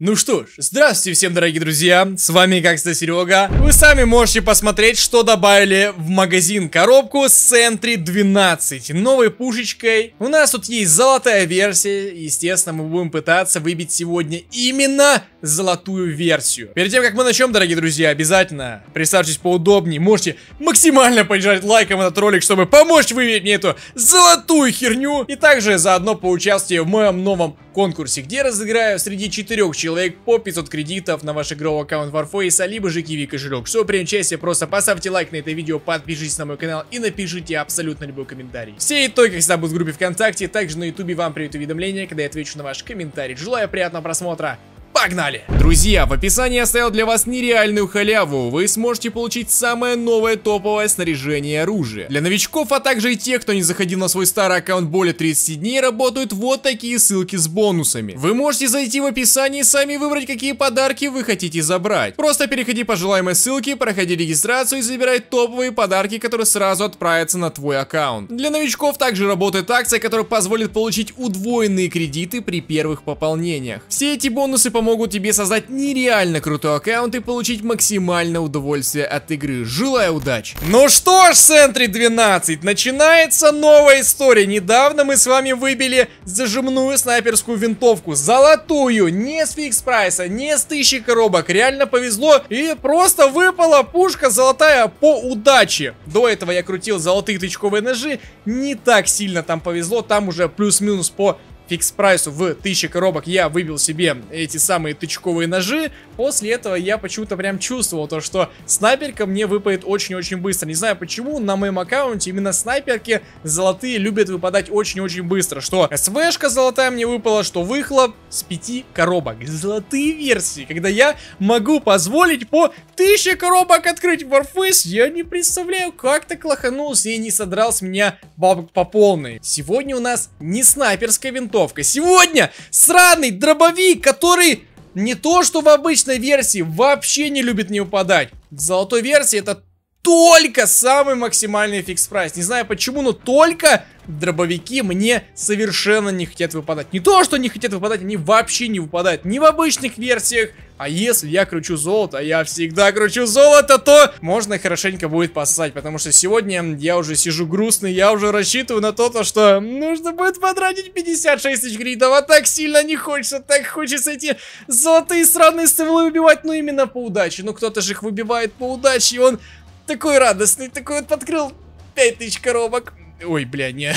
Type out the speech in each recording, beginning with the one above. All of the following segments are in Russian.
Ну что ж, здравствуйте всем, дорогие друзья, с вами как всегда Серега. Вы сами можете посмотреть, что добавили в магазин коробку Sentry 12, новой пушечкой. У нас тут есть золотая версия, естественно, мы будем пытаться выбить сегодня именно золотую версию. Перед тем, как мы начнем, дорогие друзья, обязательно присаживайтесь поудобнее, можете максимально поддержать лайком этот ролик, чтобы помочь выбить мне эту золотую херню. И также заодно поучаствуйте в моем новом конкурсе, где разыграю среди четырех человек по 500 кредитов на ваш игровой аккаунт Warface, либо же Kiwi кошелек. Чтобы принять участие, просто поставьте лайк на это видео, подпишитесь на мой канал и напишите абсолютно любой комментарий. Все итоги, всегда, будут в группе ВКонтакте, также на Ютубе вам придут уведомления, когда я отвечу на ваш комментарий. Желаю приятного просмотра. Погнали! Друзья, в описании оставил для вас нереальную халяву. Вы сможете получить самое новое топовое снаряжение и оружие. Для новичков, а также и тех, кто не заходил на свой старый аккаунт более 30 дней, работают вот такие ссылки с бонусами. Вы можете зайти в описание и сами выбрать, какие подарки вы хотите забрать. Просто переходи по желаемой ссылке, проходи регистрацию и забирай топовые подарки, которые сразу отправятся на твой аккаунт. Для новичков также работает акция, которая позволит получить удвоенные кредиты при первых пополнениях. Все эти бонусы помогут помогут тебе создать нереально крутой аккаунт и получить максимальное удовольствие от игры. Желаю удачи! Ну что ж, Сентри 12, начинается новая история. Недавно мы с вами выбили зажимную снайперскую винтовку. Золотую, не с фикс прайса, не с тысячи коробок. Реально повезло и просто выпала пушка золотая по удаче. До этого я крутил золотые тычковые ножи. Не так сильно там повезло, там уже плюс-минус по фикс прайсу в 1000 коробок я выбил себе эти самые тычковые ножи. После этого я почему-то прям чувствовал то, что снайперка мне выпадет очень-очень быстро. Не знаю почему, на моем аккаунте именно снайперки золотые любят выпадать очень-очень быстро. Что СВшка золотая мне выпала, что выхлоп с 5 коробок. Золотые версии, когда я могу позволить по 1000 коробок открыть Warface, я не представляю, как так лоханулся и не содрал с меня бабок по полной. Сегодня у нас не снайперская винтовка. Сегодня сраный дробовик, который не то что в обычной версии, вообще не любит не упадать. В золотой версии это только самый максимальный фикс прайс. Не знаю почему, но только дробовики мне совершенно не хотят выпадать. Не то, что не хотят выпадать, они вообще не выпадают. Ни в обычных версиях. А если я кручу золото, а я всегда кручу золото, то можно хорошенько будет поссать. Потому что сегодня я уже сижу грустный, я уже рассчитываю на то, то что нужно будет потратить 56 тысяч гридов. А так сильно не хочется, так хочется эти золотые сраные стволы убивать, ну именно по удаче. Ну кто-то же их выбивает по удаче, и он такой радостный, такой вот подкрыл 5000 коробок. Ой, бля, не.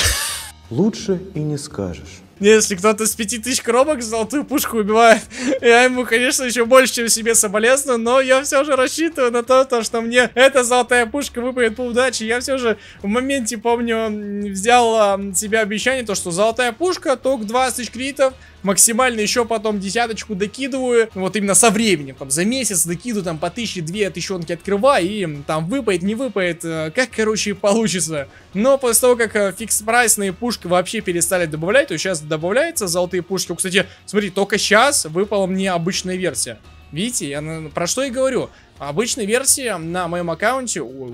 Лучше и не скажешь. Если кто-то с 5000 коробок золотую пушку убивает, я ему, конечно, еще больше, чем себе соболезную, но я все же рассчитываю на то, то, что мне эта золотая пушка выпадет по удаче. Я все же в моменте, помню, взял а, себе обещание, то, что золотая пушка, только 20 тысяч кредитов, максимально еще потом десяточку докидываю, вот именно со временем, там, за месяц докидываю, там, по тысяче, две тысячонки открываю, и там выпает, не выпает, э, как, короче, получится. Но после того, как э, фикс-прайсные пушки вообще перестали добавлять, то сейчас добавляется золотые пушки. Кстати, смотри, только сейчас выпала мне обычная версия. Видите, я про что и говорю. Обычная версия на моем аккаунте... Ой,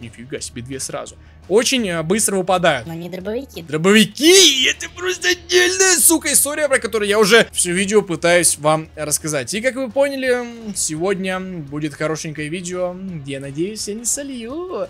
нифига себе, две сразу. Очень э, быстро выпадают. Но не дробовики. Дробовики! Это просто отдельная, сука, история, про которую я уже все видео пытаюсь вам рассказать. И как вы поняли, сегодня будет хорошенькое видео, где, я надеюсь, я не солью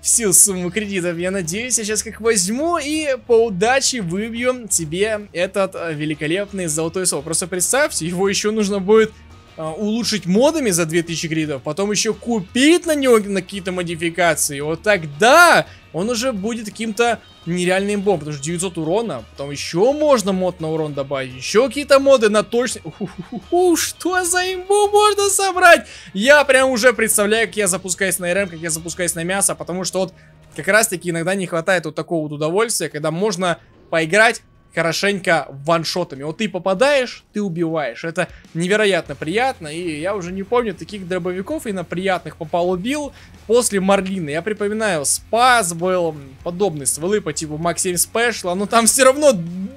всю сумму кредитов. Я надеюсь, я сейчас как возьму и по удаче выбью тебе этот э, великолепный золотой сол. Просто представьте, его еще нужно будет улучшить модами за 2000 гридов, потом еще купить на него на какие-то модификации, вот тогда он уже будет каким-то нереальным бомбом, потому что 900 урона, потом еще можно мод на урон добавить, еще какие-то моды на точность. Что за имбу можно собрать? Я прям уже представляю, как я запускаюсь на РМ, как я запускаюсь на мясо, потому что вот как раз таки иногда не хватает вот такого вот удовольствия, когда можно поиграть хорошенько ваншотами. Вот ты попадаешь, ты убиваешь. Это невероятно приятно. И я уже не помню таких дробовиков и на приятных попал убил после Марлины. Я припоминаю, Спас был подобный стволы по типу Мак 7 Special, но там все равно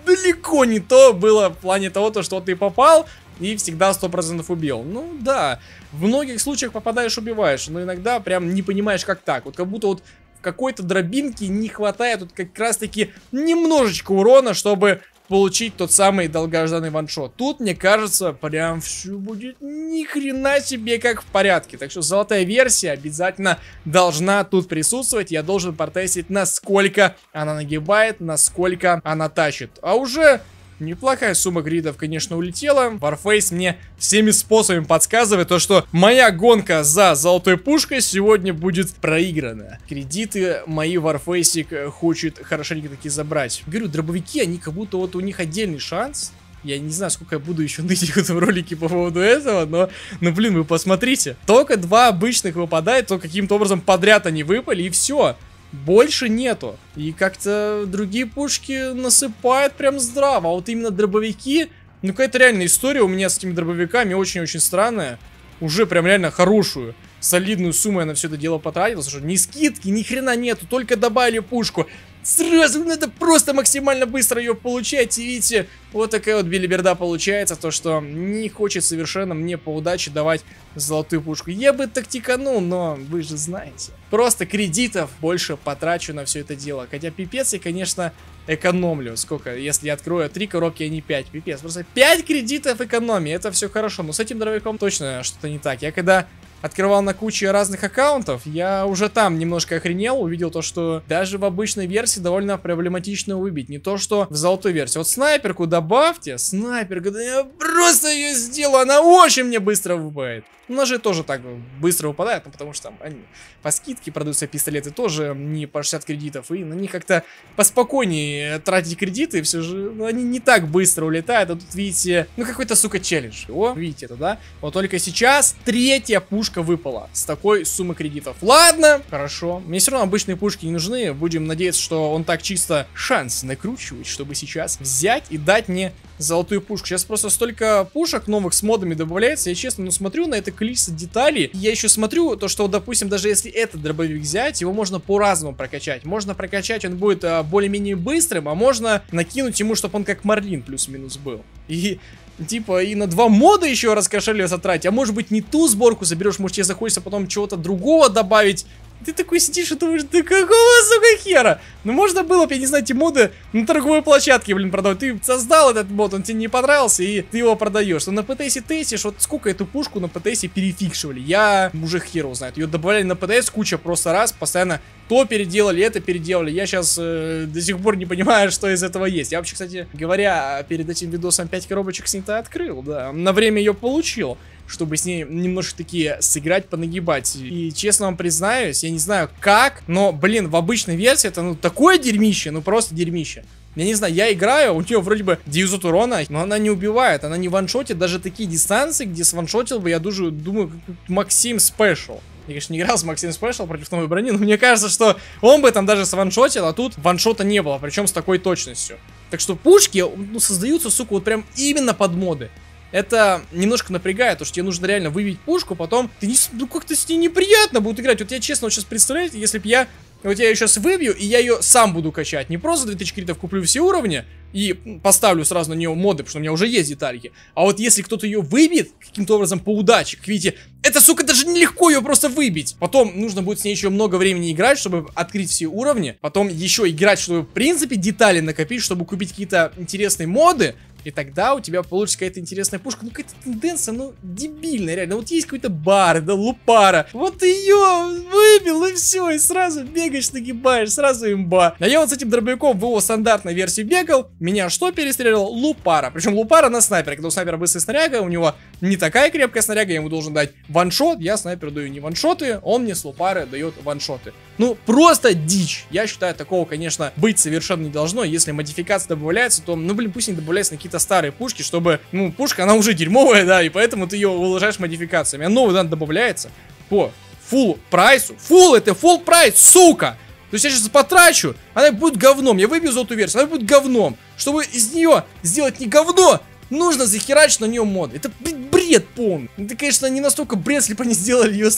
далеко не то было в плане того, то, что ты попал, и всегда 100% убил. Ну да, в многих случаях попадаешь, убиваешь, но иногда прям не понимаешь, как так. Вот как будто вот какой-то дробинки не хватает тут как раз таки немножечко урона, чтобы получить тот самый долгожданный ваншот. Тут, мне кажется, прям все будет ни хрена себе как в порядке. Так что золотая версия обязательно должна тут присутствовать. Я должен протестить, насколько она нагибает, насколько она тащит. А уже Неплохая сумма гридов, конечно, улетела. Warface мне всеми способами подсказывает то, что моя гонка за золотой пушкой сегодня будет проиграна. Кредиты мои Warface хочет хорошенько таки забрать. Говорю, дробовики, они как будто вот у них отдельный шанс. Я не знаю, сколько я буду еще ныть в этом ролике по поводу этого, но, ну, блин, вы посмотрите. Только два обычных выпадает, то каким-то образом подряд они выпали, и все. Больше нету. И как-то другие пушки насыпают прям здраво. А вот именно дробовики... Ну, какая-то реальная история у меня с этими дробовиками очень-очень странная. Уже прям реально хорошую, солидную сумму я на все это дело потратил. Слушай, ни скидки, ни хрена нету, только добавили пушку. Сразу надо просто максимально быстро ее получать. И видите, вот такая вот билиберда получается. То, что не хочет совершенно мне по удаче давать золотую пушку. Я бы тактиканул, но вы же знаете. Просто кредитов больше потрачу на все это дело. Хотя пипец я, конечно, экономлю. Сколько? Если я открою три коробки, а не пять. Пипец. Просто пять кредитов экономии. Это все хорошо. Но с этим дробовиком точно что-то не так. Я когда открывал на куче разных аккаунтов, я уже там немножко охренел, увидел то, что даже в обычной версии довольно проблематично выбить. Не то, что в золотой версии. Вот снайперку добавьте, снайперка, да я просто ее сделаю, она очень мне быстро выбывает. Ножи тоже так быстро выпадают, ну, потому что там они по скидке продаются пистолеты тоже не по 60 кредитов, и на них как-то поспокойнее тратить кредиты, все же ну, они не так быстро улетают, а тут, видите, ну какой-то, сука, челлендж. О, видите это, да? Вот только сейчас третья пушка выпала с такой суммы кредитов. Ладно, хорошо. Мне все равно обычные пушки не нужны, будем надеяться, что он так чисто шанс накручивает, чтобы сейчас взять и дать мне золотую пушку. Сейчас просто столько пушек новых с модами добавляется. Я честно, ну смотрю на это количество деталей. Я еще смотрю то, что, допустим, даже если этот дробовик взять, его можно по-разному прокачать. Можно прокачать, он будет а, более-менее быстрым, а можно накинуть ему, чтобы он как Марлин плюс-минус был. И Типа, и на два мода еще раз кошелек затратить. А может быть, не ту сборку заберешь, может, тебе захочется потом чего-то другого добавить. Ты такой сидишь и думаешь, да какого, сука, хера? Ну, можно было бы, я не знаю, эти моды на торговой площадке, блин, продавать. Ты создал этот мод, он тебе не понравился, и ты его продаешь. Но на ПТСе тестишь, вот сколько эту пушку на ПТСе перефикшивали. Я уже хер знает. Ее добавляли на ПТС куча просто раз, постоянно то переделали, это переделали. Я сейчас э, до сих пор не понимаю, что из этого есть. Я вообще, кстати, говоря, перед этим видосом 5 коробочек снята открыл, да. На время ее получил чтобы с ней немножко такие сыграть, понагибать. И честно вам признаюсь, я не знаю как, но, блин, в обычной версии это ну такое дерьмище, ну просто дерьмище. Я не знаю, я играю, у нее вроде бы 900 урона, но она не убивает, она не ваншотит даже такие дистанции, где сваншотил бы, я дуже, думаю, Максим Спешл. Я, конечно, не играл с Максим Спешл против новой брони, но мне кажется, что он бы там даже сваншотил, а тут ваншота не было, причем с такой точностью. Так что пушки, ну, создаются, сука, вот прям именно под моды это немножко напрягает, потому что тебе нужно реально выбить пушку, потом ты не, ну как-то с ней неприятно будет играть. Вот я честно вот сейчас представляю, если бы я вот я ее сейчас выбью, и я ее сам буду качать. Не просто 2000 критов куплю все уровни и поставлю сразу на нее моды, потому что у меня уже есть детальки. А вот если кто-то ее выбьет каким-то образом по удаче, как видите, это, сука, даже нелегко ее просто выбить. Потом нужно будет с ней еще много времени играть, чтобы открыть все уровни. Потом еще играть, чтобы, в принципе, детали накопить, чтобы купить какие-то интересные моды. И тогда у тебя получится какая-то интересная пушка. Ну, какая-то тенденция, ну, дебильная, реально. Вот есть какой-то бар, да, лупара. Вот ее выбил, и все, и сразу бегаешь, нагибаешь, сразу имба. А я вот с этим дробовиком в его стандартной версии бегал. Меня что перестреливал? Лупара. Причем лупара на снайпере. Когда у снайпера быстрая снаряга, у него не такая крепкая снаряга, я ему должен дать ваншот. Я снайперу даю не ваншоты, он мне с лупары дает ваншоты. Ну, просто дичь. Я считаю, такого, конечно, быть совершенно не должно. Если модификация добавляется, то, ну, блин, пусть не добавляется на какие-то старые пушки, чтобы, ну, пушка, она уже дерьмовая, да, и поэтому ты ее улучшаешь модификациями. А новый дан добавляется по full прайсу. Full это full прайс, сука! То есть я сейчас потрачу, она будет говном. Я выбью золотую версию, она будет говном. Чтобы из нее сделать не говно, нужно захерачить на нее мод. Это бред полный. Это, конечно, не настолько бред, если бы они сделали ее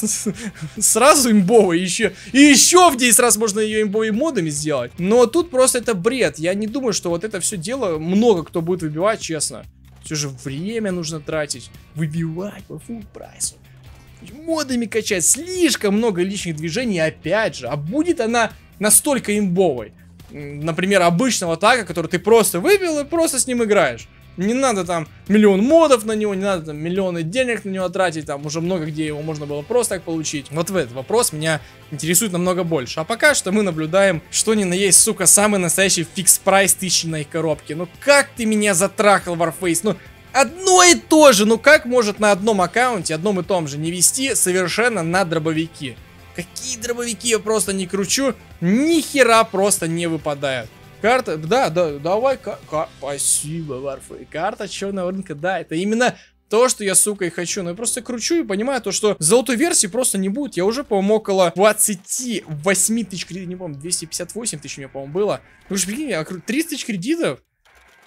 сразу имбовой еще. И еще в 10 раз можно ее имбовой модами сделать. Но тут просто это бред. Я не думаю, что вот это все дело много кто будет выбивать, честно. Все же время нужно тратить. Выбивать по фул прайсу. Модами качать. Слишком много лишних движений опять же. А будет она настолько имбовой. например, обычного тага, который ты просто выбил и просто с ним играешь. Не надо там миллион модов на него, не надо там миллионы денег на него тратить, там уже много где его можно было просто так получить. Вот в этот вопрос меня интересует намного больше. А пока что мы наблюдаем, что ни на есть, сука, самый настоящий фикс прайс тысячной коробки. Ну как ты меня затрахал, Warface? Ну одно и то же. Ну как может на одном аккаунте, одном и том же не вести совершенно на дробовики? Какие дробовики я просто не кручу, ни хера просто не выпадают. Карта, да, да, давай, ка, ка, спасибо, Варфа. Карта черного рынка, да, это именно то, что я, сука, и хочу. Но я просто кручу и понимаю то, что золотой версии просто не будет. Я уже, по-моему, около 28 тысяч кредитов, не помню, 258 тысяч у меня, по-моему, было. Вы же прикинь, я 30 тысяч кредитов.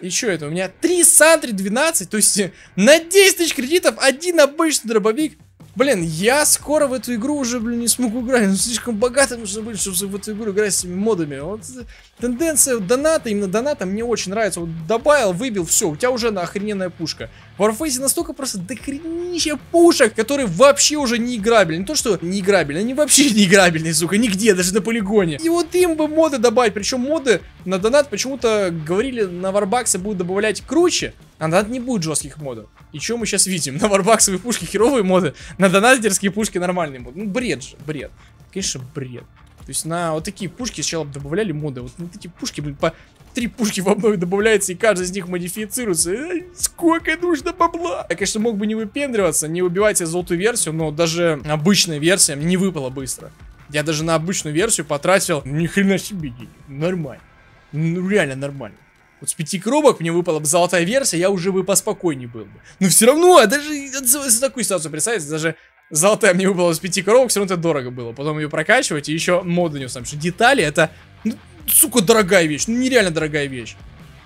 И что это? У меня 3 Сантри 12, то есть на 10 тысяч кредитов один обычный дробовик. Блин, я скоро в эту игру уже, блин, не смогу играть. Ну, слишком богатым нужно быть, чтобы в эту игру играть с этими модами. Вот тенденция доната, именно доната мне очень нравится. Вот добавил, выбил, все, у тебя уже на охрененная пушка. В Warface настолько просто дохренища пушек, которые вообще уже не играбельны. Не то, что не играбельны, они вообще не играбельные, сука, нигде, даже на полигоне. И вот им бы моды добавить, причем моды на донат почему-то говорили на варбаксы будут добавлять круче, а на донат не будет жестких модов. И что мы сейчас видим? На варбаксовые пушки херовые моды, на донатерские пушки нормальные моды. Ну, бред же, бред. Конечно, бред. То есть на вот такие пушки сначала добавляли моды. Вот на эти пушки, блин, по три пушки в одной добавляется, и каждая из них модифицируется. Э, сколько нужно бабла? Я, конечно, мог бы не выпендриваться, не убивать себе золотую версию, но даже обычная версия мне не выпала быстро. Я даже на обычную версию потратил ни хрена себе Нормально. Ну, реально нормально. Вот с пяти коробок мне выпала бы золотая версия, я уже бы поспокойнее был бы. Но все равно, а даже за такую ситуацию представить, даже золотая мне выпала с пяти коробок, все равно это дорого было. Потом ее прокачивать и еще моды не сам. Что детали это, ну, сука, дорогая вещь, ну нереально дорогая вещь.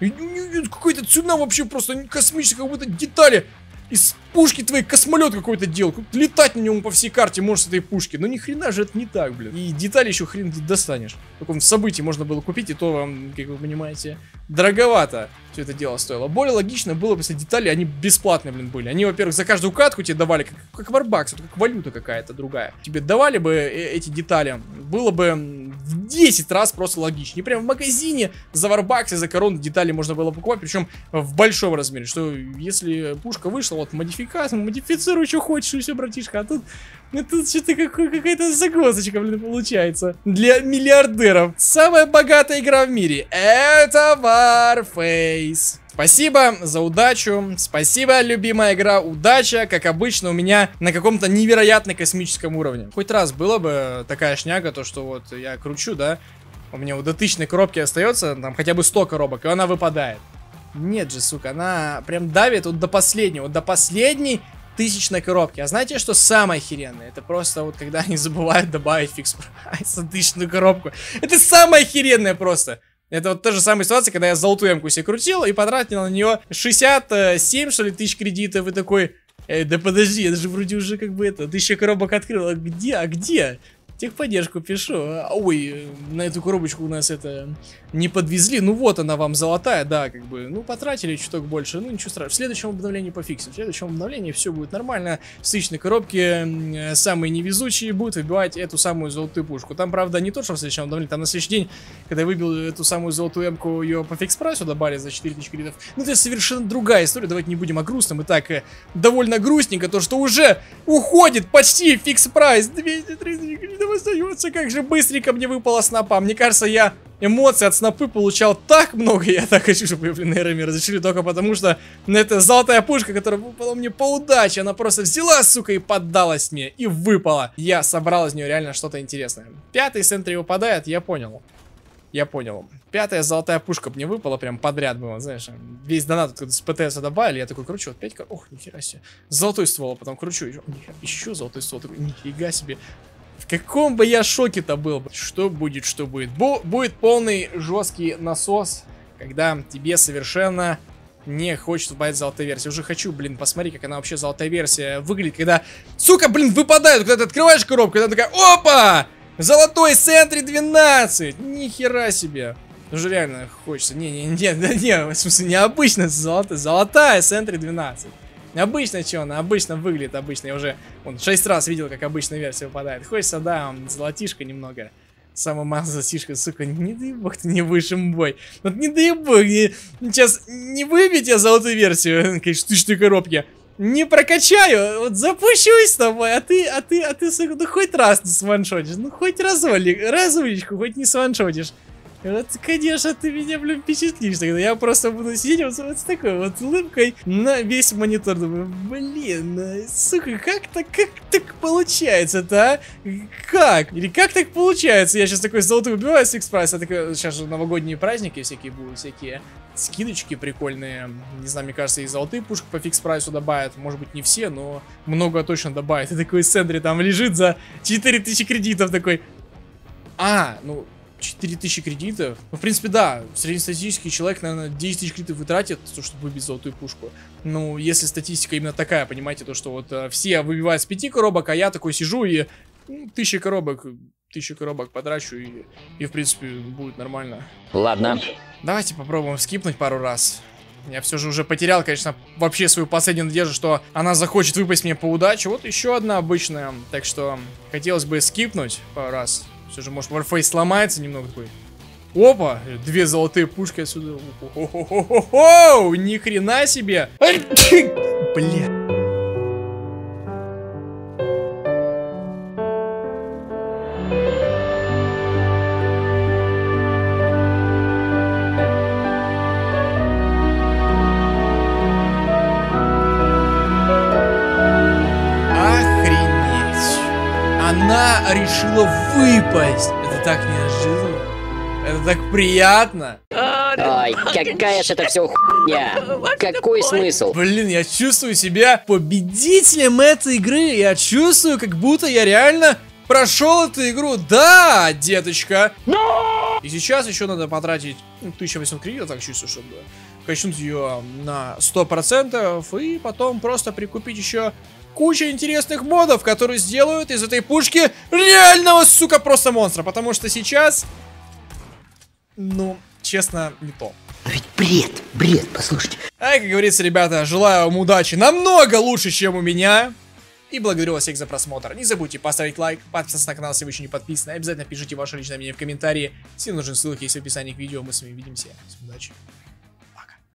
Какая-то цена вообще просто космическая, как будто детали из пушки твоей космолет какой-то делал. Летать на нем по всей карте можешь с этой пушки. Но ни хрена же это не так, блин. И детали еще хрен достанешь. В каком событии можно было купить, и то вам, как вы понимаете, дороговато все это дело стоило. Более логично было бы, если детали, они бесплатные, блин, были. Они, во-первых, за каждую катку тебе давали, как, как варбакс, как валюта какая-то другая. Тебе давали бы э, эти детали, было бы в 10 раз просто логичнее. Прям в магазине за варбаксы, за корону детали можно было покупать, причем в большом размере. Что если пушка вышла, вот модификация, модифицируй, что хочешь, и все, братишка. А тут, ну, тут что-то какая-то загвоздочка, блин, получается. Для миллиардеров. Самая богатая игра в мире. Это Warface. Спасибо за удачу, спасибо, любимая игра, удача, как обычно, у меня на каком-то невероятно космическом уровне. Хоть раз было бы такая шняга, то что вот я кручу, да, у меня у дотычной коробки остается там хотя бы 100 коробок, и она выпадает. Нет же, сука, она прям давит вот до последнего, вот до последней тысячной коробки. А знаете, что самое охеренное? Это просто вот когда они забывают добавить фикс прайс тысячную коробку. Это самое охеренное просто. Это вот та же самая ситуация, когда я золотую эмку себе крутил и потратил на нее 67, что ли, тысяч кредитов и такой... Эй, да подожди, это же вроде уже как бы это, тысяча коробок открыл, а где, а где? Техподдержку пишу. Ой, на эту коробочку у нас это не подвезли. Ну вот она вам золотая, да, как бы. Ну, потратили чуток больше. Ну, ничего страшного. В следующем обновлении пофиксим. В следующем обновлении все будет нормально. С тысячной коробки, самые невезучие, будут выбивать эту самую золотую пушку. Там, правда, не то, что в следующем обновлении. Там на следующий день, когда я выбил эту самую золотую эмку, ее по fix price у добавили за 4000 кредитов. Ну, это совершенно другая история. Давайте не будем о грустном. И так, э, довольно грустненько, то, что уже уходит почти fix price. 230 кредитов там остается. Как же быстренько мне выпала снопа. Мне кажется, я эмоции от снопы получал так много. Я так хочу, чтобы ее, блин, нейрами разрешили. Только потому, что ну, это золотая пушка, которая выпала мне по удаче. Она просто взяла, сука, и поддалась мне. И выпала. Я собрал из нее реально что-то интересное. Пятый центр выпадает, я понял. Я понял. Пятая золотая пушка мне выпала прям подряд было, знаешь. Весь донат с ПТС добавили, я такой кручу, вот 5 Ох, нихера себе. Золотой ствол, а потом кручу, еще, еще золотой ствол, такой, нифига себе. В каком бы я шоке-то был бы. Что будет, что будет. Бу будет полный жесткий насос, когда тебе совершенно не хочет добавить золотая версия. Уже хочу, блин, посмотри, как она вообще золотая версия выглядит, когда, сука, блин, выпадает, когда ты открываешь коробку, когда такая, опа! Золотой центре 12! Нихера себе. Уже реально хочется. Не-не-не, не, не, в смысле, необычно золотая, золотая центре 12. Обычно что она обычно выглядит обычно. Я уже вон, 6 раз видел, как обычная версия выпадает. Хочется, да, золотишко немного Самая массовая фишка, сука, не дай бог ты не высшим бой. Вот не дай бог, не, сейчас не выбить я золотую версию, конечно, тысячной коробки. Не прокачаю, вот запущусь с тобой, а ты, а ты, а ты, сука, ну хоть раз не сваншотишь, ну хоть разолик, разулечку, хоть не сваншотишь. Вот, конечно, ты меня, блин, впечатлишь тогда. Я просто буду сидеть вот, вот с такой вот улыбкой на весь монитор. Думаю, блин, ну, сука, как так, как так получается-то, а? Как? Или как так получается? Я сейчас такой золотой убиваю с фикс прайса. Такой, сейчас же новогодние праздники всякие будут, всякие скидочки прикольные. Не знаю, мне кажется, и золотые пушки по фикс прайсу добавят. Может быть, не все, но много точно добавят. И такой Сэндри там лежит за 4000 кредитов такой. А, ну, 4000 кредитов. Ну, в принципе, да, среднестатистический человек, наверное, 10 тысяч кредитов вытратит, то, чтобы выбить золотую пушку. Ну, если статистика именно такая, понимаете, то, что вот э, все выбивают с 5 коробок, а я такой сижу и ну, тысячи коробок, тысячу коробок потрачу и, и, в принципе, будет нормально. Ладно. Давайте попробуем скипнуть пару раз. Я все же уже потерял, конечно, вообще свою последнюю надежду, что она захочет выпасть мне по удаче. Вот еще одна обычная. Так что хотелось бы скипнуть пару раз. Все же, может, Warface сломается немного такой. Опа! Две золотые пушки отсюда. О-хо-хо-хо! Ни хрена себе! Бля. Она решила выпасть. Это так неожиданно. Это так приятно. Ай, какая же это все хуйня. Какой смысл? Блин, я чувствую себя победителем этой игры. Я чувствую, как будто я реально прошел эту игру. Да, деточка. Но! И сейчас еще надо потратить ну, 1800 кредитов, так чувствую, чтобы качнуть ее на 100%. И потом просто прикупить еще куча интересных модов, которые сделают из этой пушки реального, сука, просто монстра. Потому что сейчас, ну, честно, не то. Но ведь бред, бред, послушайте. А как говорится, ребята, желаю вам удачи намного лучше, чем у меня. И благодарю вас всех за просмотр. Не забудьте поставить лайк, подписаться на канал, если вы еще не подписаны. Обязательно пишите ваше личное мнение в комментарии. Все нужны ссылки есть в описании к видео. Мы с вами увидимся. Всем удачи.